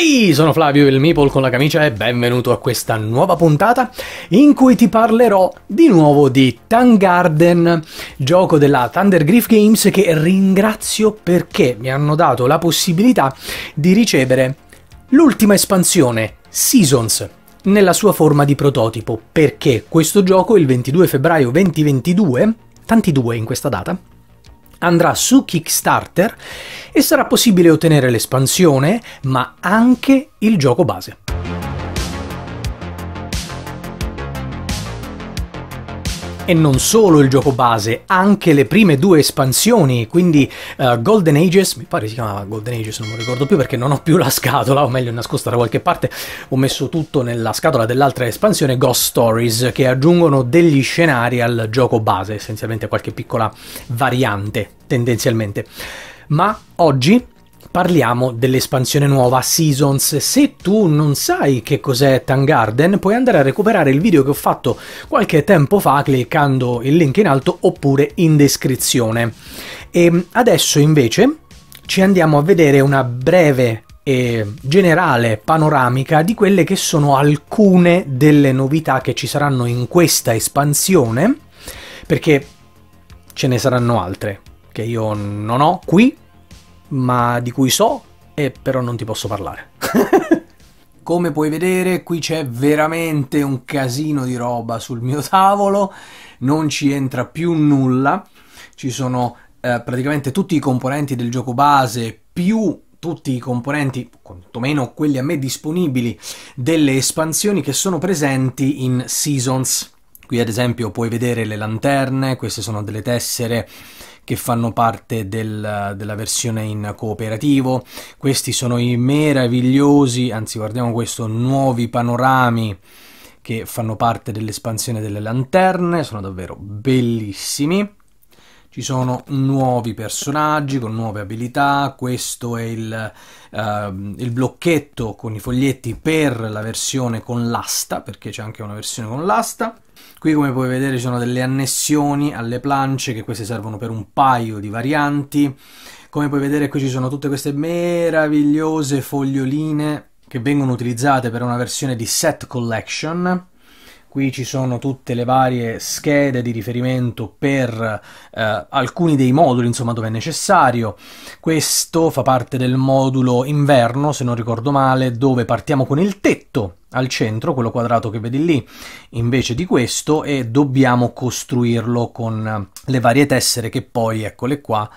Ehi, sono Flavio il Meeple con la camicia e benvenuto a questa nuova puntata in cui ti parlerò di nuovo di Tangarden, gioco della Thunder Griff Games che ringrazio perché mi hanno dato la possibilità di ricevere l'ultima espansione, Seasons, nella sua forma di prototipo, perché questo gioco il 22 febbraio 2022, tanti due in questa data, andrà su Kickstarter e sarà possibile ottenere l'espansione, ma anche il gioco base. E non solo il gioco base, anche le prime due espansioni, quindi uh, Golden Ages, mi pare si chiamava Golden Ages, non mi ricordo più perché non ho più la scatola, o meglio nascosta da qualche parte, ho messo tutto nella scatola dell'altra espansione, Ghost Stories, che aggiungono degli scenari al gioco base, essenzialmente qualche piccola variante, tendenzialmente. Ma oggi parliamo dell'espansione nuova Seasons. Se tu non sai che cos'è Tangarden, puoi andare a recuperare il video che ho fatto qualche tempo fa cliccando il link in alto oppure in descrizione. E adesso invece ci andiamo a vedere una breve e generale panoramica di quelle che sono alcune delle novità che ci saranno in questa espansione, perché ce ne saranno altre che io non ho qui ma di cui so e però non ti posso parlare. Come puoi vedere qui c'è veramente un casino di roba sul mio tavolo, non ci entra più nulla, ci sono eh, praticamente tutti i componenti del gioco base più tutti i componenti, quantomeno quelli a me disponibili, delle espansioni che sono presenti in Seasons. Qui ad esempio puoi vedere le lanterne, queste sono delle tessere che fanno parte del, della versione in cooperativo. Questi sono i meravigliosi, anzi guardiamo questo, nuovi panorami che fanno parte dell'espansione delle lanterne, sono davvero bellissimi. Ci sono nuovi personaggi con nuove abilità, questo è il, uh, il blocchetto con i foglietti per la versione con l'asta, perché c'è anche una versione con l'asta. Qui come puoi vedere ci sono delle annessioni alle planche che queste servono per un paio di varianti. Come puoi vedere qui ci sono tutte queste meravigliose foglioline che vengono utilizzate per una versione di set collection Qui ci sono tutte le varie schede di riferimento per eh, alcuni dei moduli, insomma, dove è necessario. Questo fa parte del modulo inverno, se non ricordo male, dove partiamo con il tetto al centro, quello quadrato che vedi lì, invece di questo, e dobbiamo costruirlo con le varie tessere che poi, eccole qua,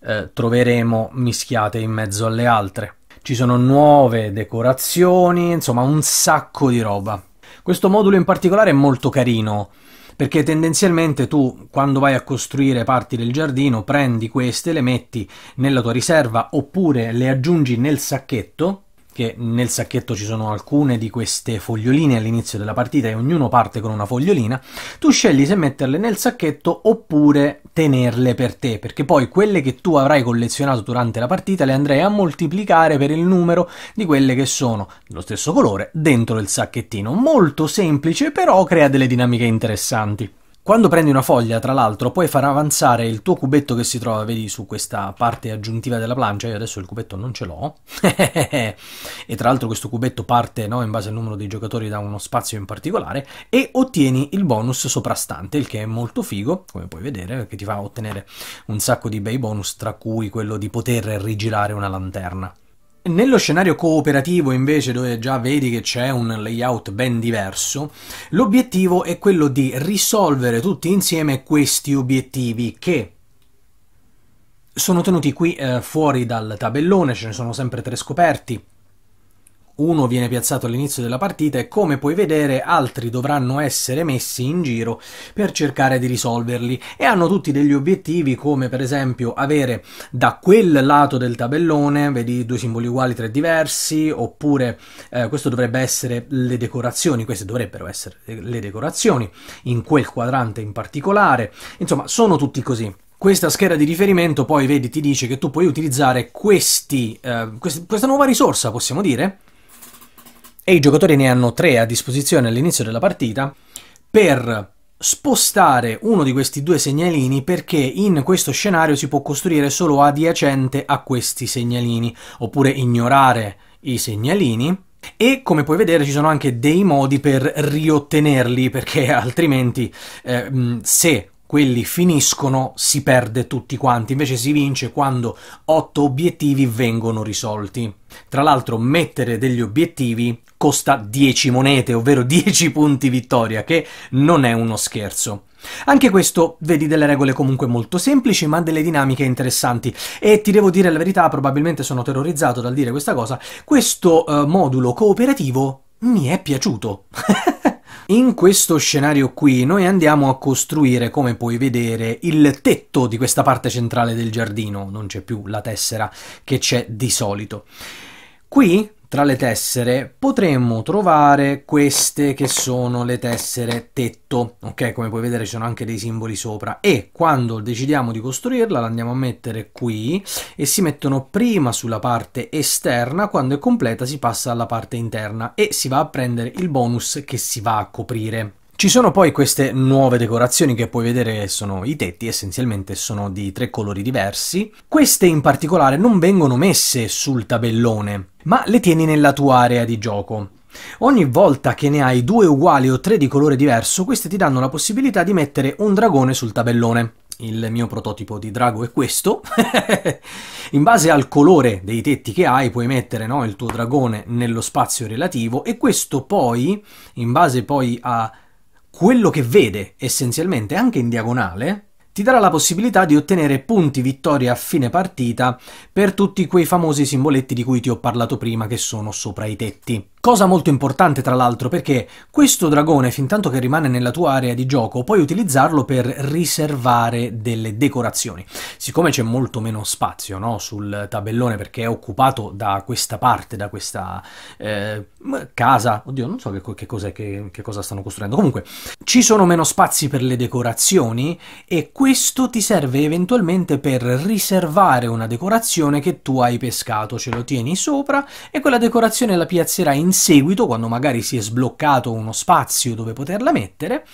eh, troveremo mischiate in mezzo alle altre. Ci sono nuove decorazioni, insomma, un sacco di roba. Questo modulo in particolare è molto carino perché tendenzialmente tu quando vai a costruire parti del giardino prendi queste, le metti nella tua riserva oppure le aggiungi nel sacchetto che nel sacchetto ci sono alcune di queste foglioline all'inizio della partita e ognuno parte con una fogliolina, tu scegli se metterle nel sacchetto oppure tenerle per te, perché poi quelle che tu avrai collezionato durante la partita le andrai a moltiplicare per il numero di quelle che sono dello stesso colore dentro il sacchettino. Molto semplice, però crea delle dinamiche interessanti. Quando prendi una foglia, tra l'altro, puoi far avanzare il tuo cubetto che si trova, vedi, su questa parte aggiuntiva della plancia. Io adesso il cubetto non ce l'ho. e tra l'altro questo cubetto parte, no, in base al numero dei giocatori da uno spazio in particolare e ottieni il bonus soprastante, il che è molto figo, come puoi vedere, perché ti fa ottenere un sacco di bei bonus, tra cui quello di poter rigirare una lanterna. Nello scenario cooperativo invece dove già vedi che c'è un layout ben diverso, l'obiettivo è quello di risolvere tutti insieme questi obiettivi che sono tenuti qui eh, fuori dal tabellone, ce ne sono sempre tre scoperti, uno viene piazzato all'inizio della partita e come puoi vedere altri dovranno essere messi in giro per cercare di risolverli. E hanno tutti degli obiettivi come per esempio avere da quel lato del tabellone, vedi due simboli uguali tre diversi, oppure eh, questo dovrebbe essere le decorazioni, queste dovrebbero essere le decorazioni in quel quadrante in particolare, insomma sono tutti così. Questa scheda di riferimento poi vedi ti dice che tu puoi utilizzare questi, eh, quest questa nuova risorsa, possiamo dire, e i giocatori ne hanno tre a disposizione all'inizio della partita per spostare uno di questi due segnalini perché in questo scenario si può costruire solo adiacente a questi segnalini oppure ignorare i segnalini. E come puoi vedere ci sono anche dei modi per riottenerli perché altrimenti eh, se quelli finiscono si perde tutti quanti, invece si vince quando otto obiettivi vengono risolti. Tra l'altro mettere degli obiettivi costa 10 monete, ovvero 10 punti vittoria, che non è uno scherzo. Anche questo vedi delle regole comunque molto semplici, ma delle dinamiche interessanti. E ti devo dire la verità, probabilmente sono terrorizzato dal dire questa cosa, questo uh, modulo cooperativo mi è piaciuto. In questo scenario qui noi andiamo a costruire, come puoi vedere, il tetto di questa parte centrale del giardino, non c'è più la tessera che c'è di solito. Qui tra le tessere potremmo trovare queste che sono le tessere tetto, ok? Come puoi vedere ci sono anche dei simboli sopra e quando decidiamo di costruirla la andiamo a mettere qui e si mettono prima sulla parte esterna, quando è completa si passa alla parte interna e si va a prendere il bonus che si va a coprire. Ci sono poi queste nuove decorazioni che puoi vedere sono i tetti, essenzialmente sono di tre colori diversi. Queste in particolare non vengono messe sul tabellone, ma le tieni nella tua area di gioco. Ogni volta che ne hai due uguali o tre di colore diverso, queste ti danno la possibilità di mettere un dragone sul tabellone. Il mio prototipo di drago è questo. in base al colore dei tetti che hai, puoi mettere no, il tuo dragone nello spazio relativo e questo poi, in base poi a quello che vede essenzialmente anche in diagonale ti darà la possibilità di ottenere punti vittoria a fine partita per tutti quei famosi simboletti di cui ti ho parlato prima che sono sopra i tetti. Cosa molto importante tra l'altro perché questo dragone, fin tanto che rimane nella tua area di gioco, puoi utilizzarlo per riservare delle decorazioni. Siccome c'è molto meno spazio no, sul tabellone perché è occupato da questa parte, da questa eh, casa, oddio non so che, che, cos'è, che, che cosa stanno costruendo, comunque ci sono meno spazi per le decorazioni e questo ti serve eventualmente per riservare una decorazione che tu hai pescato, ce lo tieni sopra e quella decorazione la piazzerai in seguito, quando magari si è sbloccato uno spazio dove poterla mettere,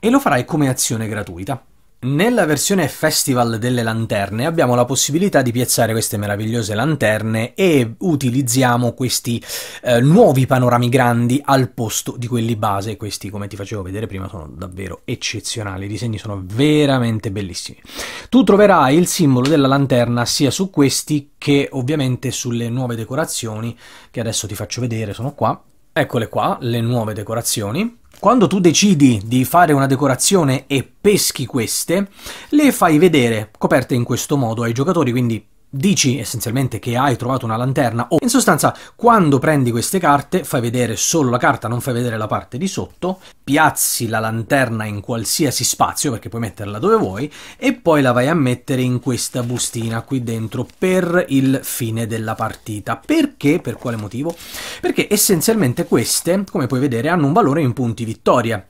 e lo farai come azione gratuita. Nella versione Festival delle lanterne abbiamo la possibilità di piazzare queste meravigliose lanterne e utilizziamo questi eh, nuovi panorami grandi al posto di quelli base. Questi, come ti facevo vedere prima, sono davvero eccezionali. I disegni sono veramente bellissimi. Tu troverai il simbolo della lanterna sia su questi che ovviamente sulle nuove decorazioni che adesso ti faccio vedere, sono qua. Eccole qua, le nuove decorazioni. Quando tu decidi di fare una decorazione e peschi queste, le fai vedere coperte in questo modo ai giocatori, quindi dici essenzialmente che hai trovato una lanterna o in sostanza quando prendi queste carte fai vedere solo la carta, non fai vedere la parte di sotto, piazzi la lanterna in qualsiasi spazio perché puoi metterla dove vuoi e poi la vai a mettere in questa bustina qui dentro per il fine della partita. Perché? Per quale motivo? Perché essenzialmente queste, come puoi vedere, hanno un valore in punti vittoria,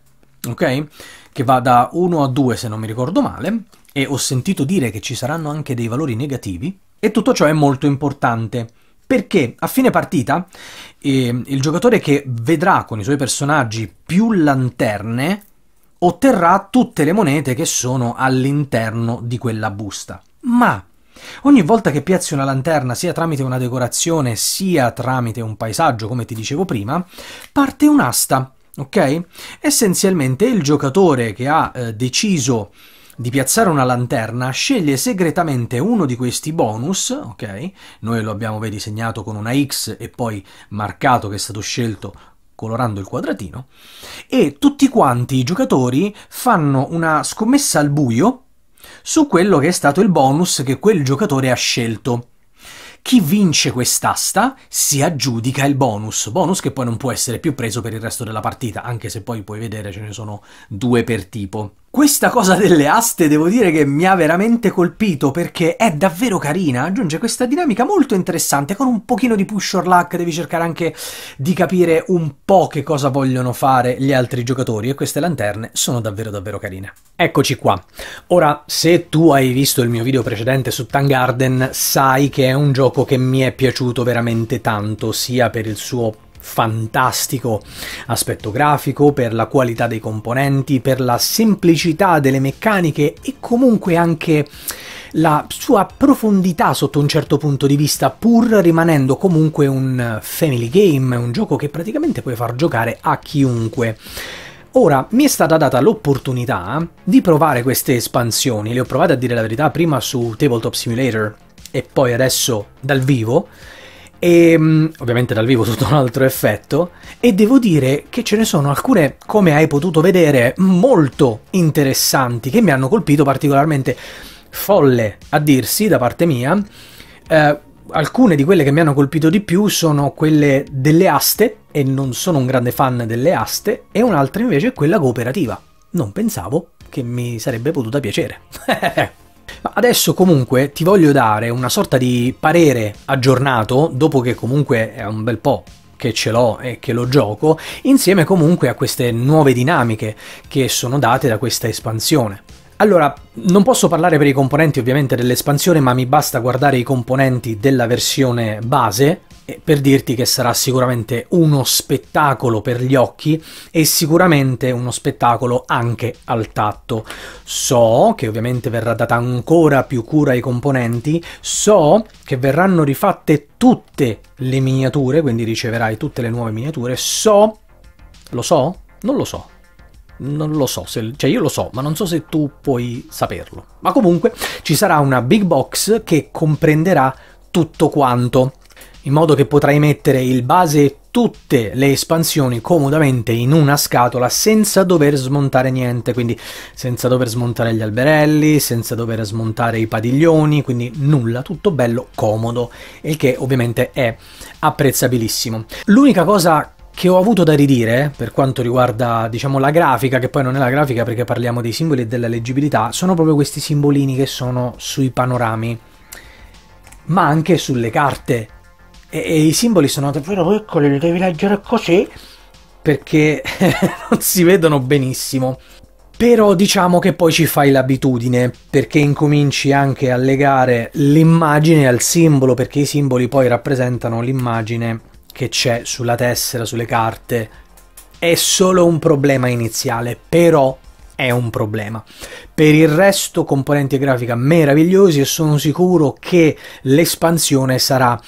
ok? Che va da 1 a 2 se non mi ricordo male e ho sentito dire che ci saranno anche dei valori negativi e tutto ciò è molto importante perché a fine partita eh, il giocatore che vedrà con i suoi personaggi più lanterne otterrà tutte le monete che sono all'interno di quella busta. Ma ogni volta che piazzi una lanterna, sia tramite una decorazione sia tramite un paesaggio, come ti dicevo prima, parte un'asta. Ok? Essenzialmente il giocatore che ha eh, deciso di piazzare una lanterna, sceglie segretamente uno di questi bonus, ok? Noi lo abbiamo vedi segnato con una X e poi marcato che è stato scelto colorando il quadratino, e tutti quanti i giocatori fanno una scommessa al buio su quello che è stato il bonus che quel giocatore ha scelto. Chi vince quest'asta si aggiudica il bonus, bonus che poi non può essere più preso per il resto della partita, anche se poi puoi vedere ce ne sono due per tipo. Questa cosa delle aste devo dire che mi ha veramente colpito perché è davvero carina, aggiunge questa dinamica molto interessante, con un pochino di push or luck devi cercare anche di capire un po' che cosa vogliono fare gli altri giocatori e queste lanterne sono davvero davvero carine. Eccoci qua. Ora, se tu hai visto il mio video precedente su Tangarden, sai che è un gioco che mi è piaciuto veramente tanto, sia per il suo fantastico aspetto grafico, per la qualità dei componenti, per la semplicità delle meccaniche e comunque anche la sua profondità sotto un certo punto di vista, pur rimanendo comunque un family game, un gioco che praticamente puoi far giocare a chiunque. Ora, mi è stata data l'opportunità di provare queste espansioni, le ho provate a dire la verità prima su Tabletop Simulator e poi adesso dal vivo, e mm, ovviamente dal vivo tutto un altro effetto. E devo dire che ce ne sono alcune come hai potuto vedere molto interessanti che mi hanno colpito particolarmente folle a dirsi da parte mia. Eh, alcune di quelle che mi hanno colpito di più sono quelle delle aste e non sono un grande fan delle aste e un'altra invece è quella cooperativa. Non pensavo che mi sarebbe potuta piacere Adesso comunque ti voglio dare una sorta di parere aggiornato, dopo che comunque è un bel po' che ce l'ho e che lo gioco, insieme comunque a queste nuove dinamiche che sono date da questa espansione. Allora, non posso parlare per i componenti ovviamente dell'espansione, ma mi basta guardare i componenti della versione base per dirti che sarà sicuramente uno spettacolo per gli occhi e sicuramente uno spettacolo anche al tatto. So che ovviamente verrà data ancora più cura ai componenti, so che verranno rifatte tutte le miniature, quindi riceverai tutte le nuove miniature, so... Lo so? Non lo so non lo so, se, cioè io lo so, ma non so se tu puoi saperlo. Ma comunque ci sarà una big box che comprenderà tutto quanto, in modo che potrai mettere il base e tutte le espansioni comodamente in una scatola senza dover smontare niente, quindi senza dover smontare gli alberelli, senza dover smontare i padiglioni, quindi nulla, tutto bello comodo, il che ovviamente è apprezzabilissimo. L'unica cosa che ho avuto da ridire per quanto riguarda, diciamo, la grafica, che poi non è la grafica perché parliamo dei simboli e della leggibilità, sono proprio questi simbolini che sono sui panorami, ma anche sulle carte. E, e i simboli sono davvero piccoli, li devi leggere così perché non si vedono benissimo. Però diciamo che poi ci fai l'abitudine, perché incominci anche a legare l'immagine al simbolo, perché i simboli poi rappresentano l'immagine che c'è sulla tessera, sulle carte, è solo un problema iniziale, però è un problema. Per il resto componenti grafica meravigliosi e sono sicuro che l'espansione sarà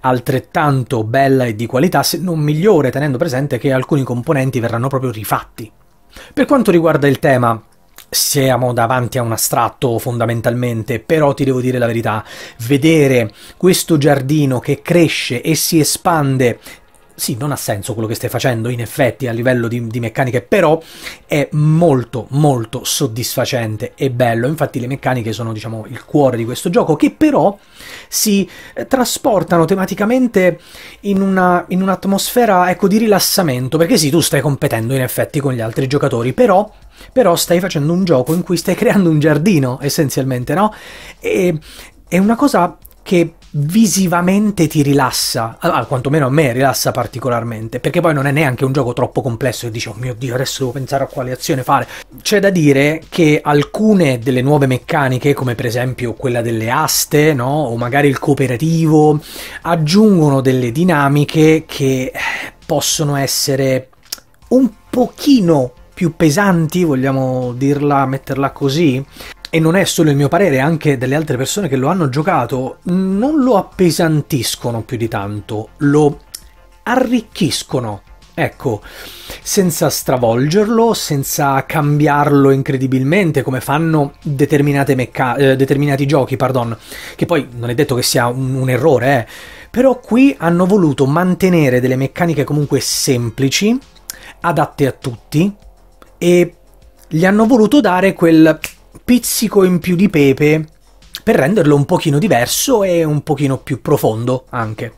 altrettanto bella e di qualità, se non migliore, tenendo presente che alcuni componenti verranno proprio rifatti. Per quanto riguarda il tema, siamo davanti a un astratto fondamentalmente, però ti devo dire la verità, vedere questo giardino che cresce e si espande sì, non ha senso quello che stai facendo in effetti a livello di, di, meccaniche, però è molto molto soddisfacente e bello. Infatti le meccaniche sono diciamo il cuore di questo gioco che però si eh, trasportano tematicamente in, una, in un'atmosfera ecco, di rilassamento, perché sì, tu stai competendo in effetti con gli altri giocatori, però però stai facendo un gioco in cui stai creando un giardino, essenzialmente, no? E è una cosa che visivamente ti rilassa, ah, quantomeno a me rilassa particolarmente, perché poi non è neanche un gioco troppo complesso e dici oh mio dio adesso devo pensare a quale azione fare. C'è da dire che alcune delle nuove meccaniche, come per esempio quella delle aste, no? o magari il cooperativo, aggiungono delle dinamiche che possono essere un pochino più pesanti, vogliamo dirla, metterla così, e non è solo il mio parere, anche delle altre persone che lo hanno giocato, non lo appesantiscono più di tanto, lo arricchiscono. Ecco, senza stravolgerlo, senza cambiarlo incredibilmente come fanno eh, determinati giochi, pardon, che poi non è detto che sia un, un errore, eh. però qui hanno voluto mantenere delle meccaniche comunque semplici, adatte a tutti, e gli hanno voluto dare quel pizzico in più di pepe per renderlo un pochino diverso e un pochino più profondo anche.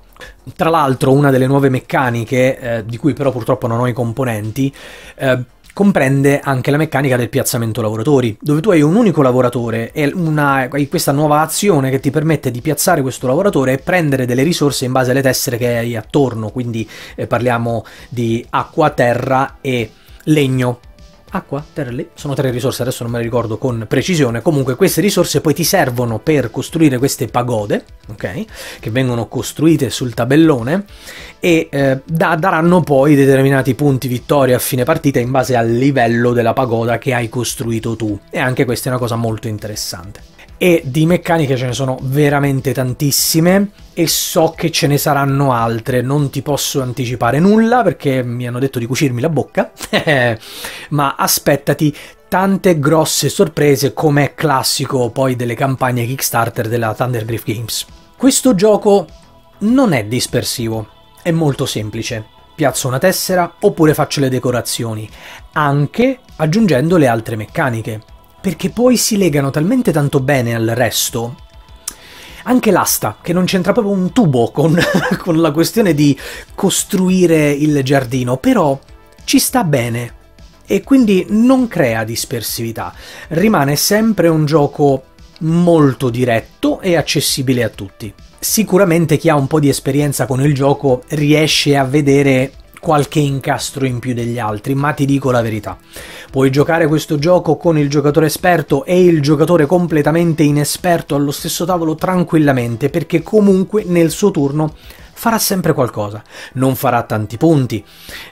Tra l'altro una delle nuove meccaniche, eh, di cui però purtroppo non ho i componenti, eh, comprende anche la meccanica del piazzamento lavoratori, dove tu hai un unico lavoratore e una, questa nuova azione che ti permette di piazzare questo lavoratore e prendere delle risorse in base alle tessere che hai attorno, quindi eh, parliamo di acqua, terra e legno acqua, terra lì, sono tre risorse, adesso non me le ricordo con precisione, comunque queste risorse poi ti servono per costruire queste pagode, ok, che vengono costruite sul tabellone e eh, da, daranno poi determinati punti vittoria a fine partita in base al livello della pagoda che hai costruito tu. E anche questa è una cosa molto interessante. E di meccaniche ce ne sono veramente tantissime e so che ce ne saranno altre, non ti posso anticipare nulla perché mi hanno detto di cucirmi la bocca, ma aspettati tante grosse sorprese come è classico poi delle campagne Kickstarter della Thundergriff Games. Questo gioco non è dispersivo, è molto semplice. Piazzo una tessera oppure faccio le decorazioni, anche aggiungendo le altre meccaniche perché poi si legano talmente tanto bene al resto. Anche l'asta, che non c'entra proprio un tubo con, con la questione di costruire il giardino, però ci sta bene e quindi non crea dispersività. Rimane sempre un gioco molto diretto e accessibile a tutti. Sicuramente chi ha un po' di esperienza con il gioco riesce a vedere qualche incastro in più degli altri, ma ti dico la verità. Puoi giocare questo gioco con il giocatore esperto e il giocatore completamente inesperto allo stesso tavolo tranquillamente, perché comunque nel suo turno farà sempre qualcosa. Non farà tanti punti,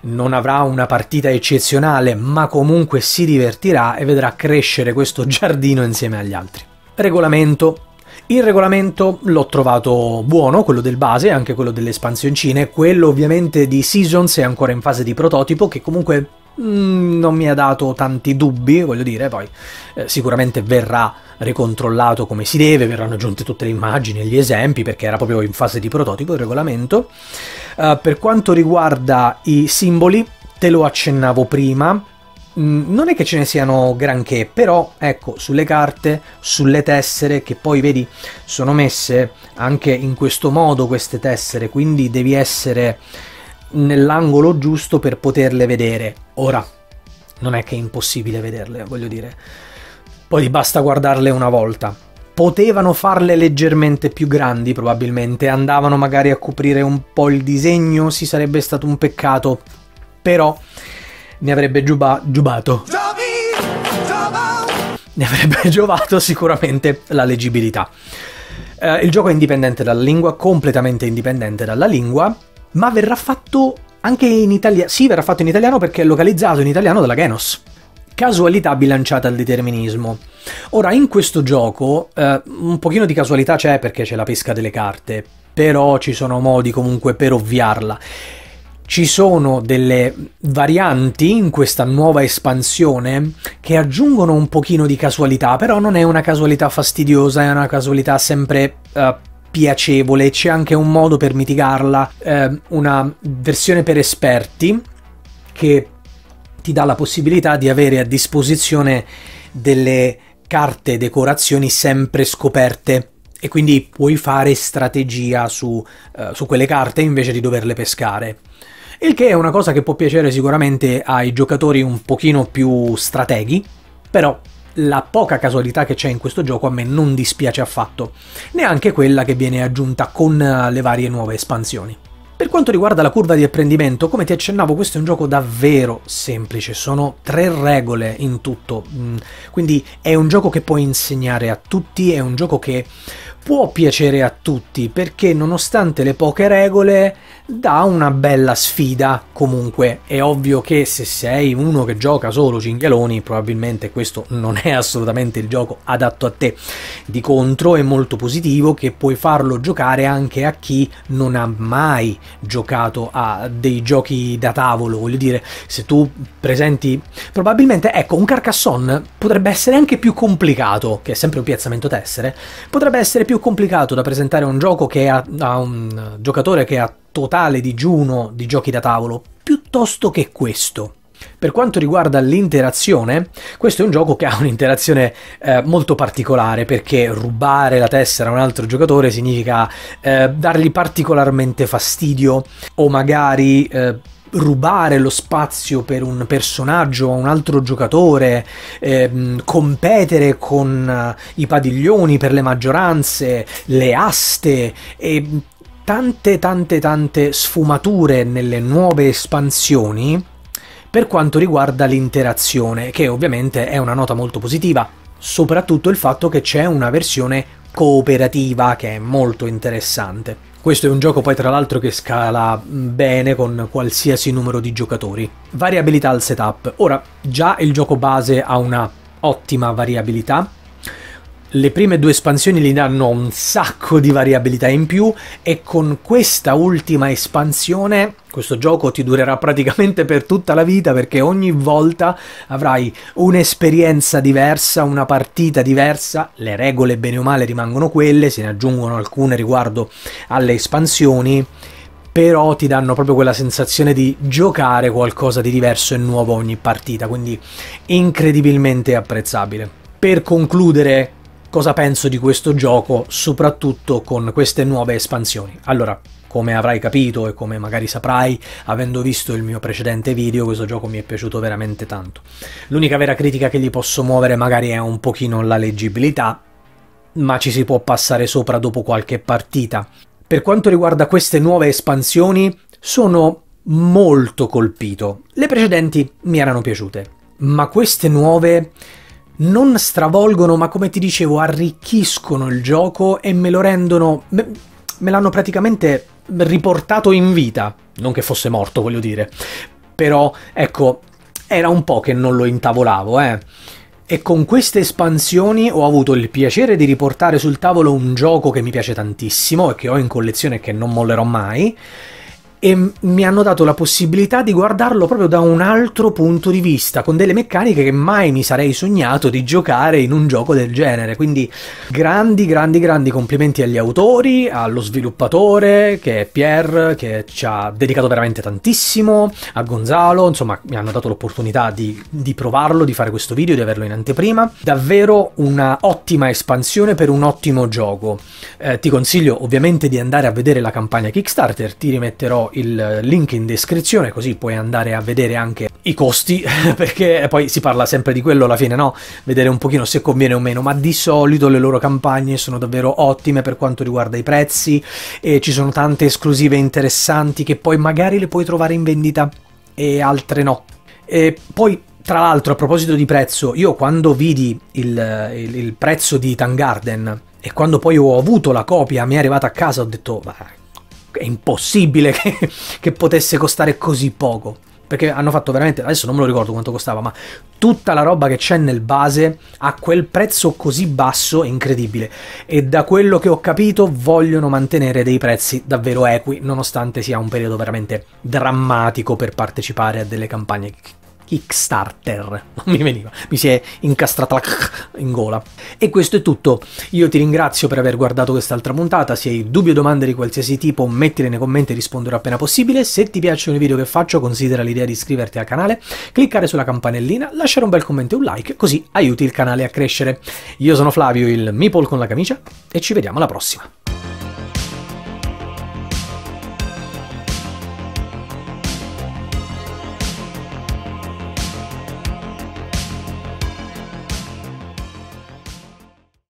non avrà una partita eccezionale, ma comunque si divertirà e vedrà crescere questo giardino insieme agli altri. Regolamento il regolamento l'ho trovato buono, quello del base, anche quello delle espansioncine, quello ovviamente di Seasons è ancora in fase di prototipo, che comunque mm, non mi ha dato tanti dubbi, voglio dire, poi eh, sicuramente verrà ricontrollato come si deve, verranno aggiunte tutte le immagini e gli esempi, perché era proprio in fase di prototipo il regolamento. Uh, per quanto riguarda i simboli, te lo accennavo prima, non è che ce ne siano granché, però ecco, sulle carte, sulle tessere, che poi vedi sono messe anche in questo modo queste tessere, quindi devi essere nell'angolo giusto per poterle vedere. Ora, non è che è impossibile vederle, voglio dire. Poi basta guardarle una volta. Potevano farle leggermente più grandi, probabilmente, andavano magari a coprire un po' il disegno, si sarebbe stato un peccato, però ne avrebbe giuba- giubato. Ne avrebbe giovato sicuramente la leggibilità. Eh, il gioco è indipendente dalla lingua, completamente indipendente dalla lingua, ma verrà fatto anche in italiano. Sì, verrà fatto in italiano perché è localizzato in italiano dalla Genos. Casualità bilanciata al determinismo. Ora, in questo gioco eh, un pochino di casualità c'è perché c'è la pesca delle carte, però ci sono modi comunque per ovviarla. Ci sono delle varianti in questa nuova espansione che aggiungono un pochino di casualità, però non è una casualità fastidiosa, è una casualità sempre uh, piacevole, c'è anche un modo per mitigarla, uh, una versione per esperti che ti dà la possibilità di avere a disposizione delle carte decorazioni sempre scoperte e quindi puoi fare strategia su, uh, su quelle carte invece di doverle pescare. Il che è una cosa che può piacere sicuramente ai giocatori un pochino più strateghi, però la poca casualità che c'è in questo gioco a me non dispiace affatto, neanche quella che viene aggiunta con eh, le varie nuove espansioni. Per quanto riguarda la curva di apprendimento, come ti accennavo, questo è un gioco davvero semplice, sono tre regole in tutto, mm, quindi è un gioco che puoi insegnare a tutti, è un gioco che può piacere a tutti, perché nonostante le poche regole dà una bella sfida comunque. È ovvio che se sei uno che gioca solo cinghialoni, probabilmente questo non è assolutamente il gioco adatto a te. Di contro è molto positivo che puoi farlo giocare anche a chi non ha mai giocato a dei giochi da tavolo, voglio dire, se tu presenti probabilmente ecco un Carcassonne potrebbe essere anche più complicato, che è sempre un piazzamento tessere, potrebbe essere più complicato da presentare un gioco che ha, ha un giocatore che ha totale digiuno di giochi da tavolo, piuttosto che questo. Per quanto riguarda l'interazione, questo è un gioco che ha un'interazione eh, molto particolare perché rubare la tessera a un altro giocatore significa eh, dargli particolarmente fastidio o magari eh, rubare lo spazio per un personaggio a un altro giocatore, eh, competere con uh, i padiglioni per le maggioranze, le aste e tante tante tante sfumature nelle nuove espansioni per quanto riguarda l'interazione, che ovviamente è una nota molto positiva, soprattutto il fatto che c'è una versione cooperativa che è molto interessante. Questo è un gioco poi tra l'altro che scala bene con qualsiasi numero di giocatori. Variabilità al setup. Ora, già il gioco base ha una ottima variabilità, le prime due espansioni gli danno un sacco di variabilità in più e con questa ultima espansione questo gioco ti durerà praticamente per tutta la vita perché ogni volta avrai un'esperienza diversa, una partita diversa, le regole bene o male rimangono quelle, se ne aggiungono alcune riguardo alle espansioni però ti danno proprio quella sensazione di giocare qualcosa di diverso e nuovo ogni partita, quindi incredibilmente apprezzabile. Per concludere, cosa penso di questo gioco, soprattutto con queste nuove espansioni. Allora, come avrai capito e come magari saprai, avendo visto il mio precedente video, questo gioco mi è piaciuto veramente tanto. L'unica vera critica che gli posso muovere magari è un pochino la leggibilità, ma ci si può passare sopra dopo qualche partita. Per quanto riguarda queste nuove espansioni, sono molto colpito. Le precedenti mi erano piaciute, ma queste nuove non stravolgono, ma come ti dicevo, arricchiscono il gioco e me lo rendono. me, me l'hanno praticamente riportato in vita. Non che fosse morto, voglio dire. Però, ecco, era un po' che non lo intavolavo, eh. E con queste espansioni ho avuto il piacere di riportare sul tavolo un gioco che mi piace tantissimo e che ho in collezione e che non mollerò mai e mi hanno dato la possibilità di guardarlo proprio da un altro punto di vista, con delle meccaniche che mai mi sarei sognato di giocare in un gioco del genere. Quindi grandi, grandi, grandi complimenti agli autori, allo sviluppatore che è Pierre, che ci ha dedicato veramente tantissimo, a Gonzalo, insomma mi hanno dato l'opportunità di, di provarlo, di fare questo video, di averlo in anteprima. Davvero una ottima espansione per un ottimo gioco. Eh, ti consiglio ovviamente di andare a vedere la campagna Kickstarter, ti rimetterò il link in descrizione così puoi andare a vedere anche i costi perché poi si parla sempre di quello alla fine no? Vedere un pochino se conviene o meno ma di solito le loro campagne sono davvero ottime per quanto riguarda i prezzi e ci sono tante esclusive interessanti che poi magari le puoi trovare in vendita e altre no. E poi tra l'altro a proposito di prezzo io quando vidi il, il, il prezzo di Tangarden e quando poi ho avuto la copia mi è arrivata a casa ho detto è impossibile che, che potesse costare così poco. Perché hanno fatto veramente, adesso non me lo ricordo quanto costava, ma tutta la roba che c'è nel base a quel prezzo così basso è incredibile. E da quello che ho capito vogliono mantenere dei prezzi davvero equi nonostante sia un periodo veramente drammatico per partecipare a delle campagne Kickstarter, non mi veniva, mi si è incastrata la in gola. E questo è tutto, io ti ringrazio per aver guardato quest'altra puntata, se hai dubbi o domande di qualsiasi tipo mettile nei commenti e risponderò appena possibile, se ti piacciono i video che faccio considera l'idea di iscriverti al canale, cliccare sulla campanellina, lasciare un bel commento e un like, così aiuti il canale a crescere. Io sono Flavio, il Meeple con la camicia, e ci vediamo alla prossima.